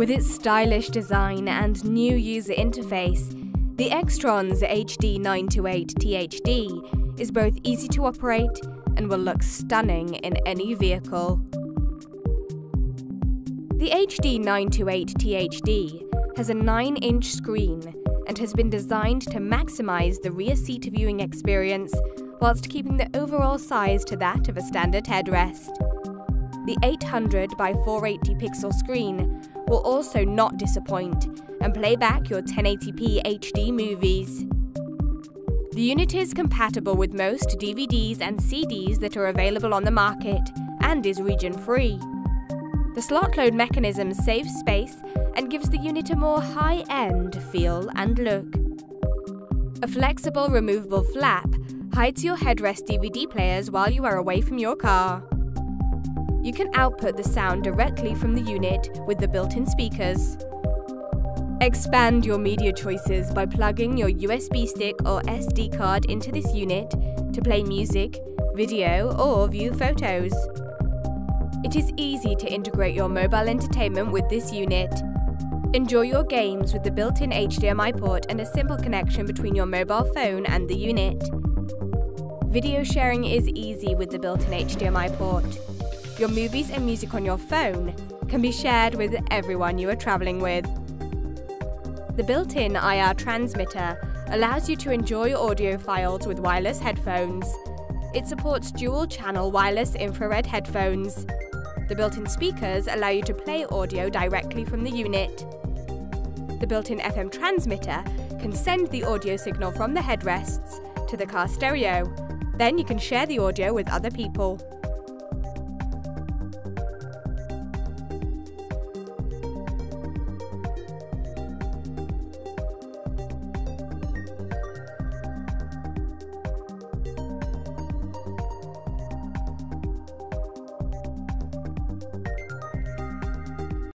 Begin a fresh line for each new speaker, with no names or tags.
With its stylish design and new user interface, the Xtrons HD928 THD is both easy to operate and will look stunning in any vehicle. The HD928 THD has a 9-inch screen and has been designed to maximize the rear seat viewing experience whilst keeping the overall size to that of a standard headrest. The 800 by 480 pixel screen will also not disappoint and play back your 1080p HD movies. The unit is compatible with most DVDs and CDs that are available on the market and is region free. The slot load mechanism saves space and gives the unit a more high end feel and look. A flexible removable flap hides your headrest DVD players while you are away from your car. You can output the sound directly from the unit with the built-in speakers. Expand your media choices by plugging your USB stick or SD card into this unit to play music, video or view photos. It is easy to integrate your mobile entertainment with this unit. Enjoy your games with the built-in HDMI port and a simple connection between your mobile phone and the unit. Video sharing is easy with the built-in HDMI port. Your movies and music on your phone can be shared with everyone you are traveling with. The built-in IR transmitter allows you to enjoy audio files with wireless headphones. It supports dual-channel wireless infrared headphones. The built-in speakers allow you to play audio directly from the unit. The built-in FM transmitter can send the audio signal from the headrests to the car stereo, then you can share the audio with other people.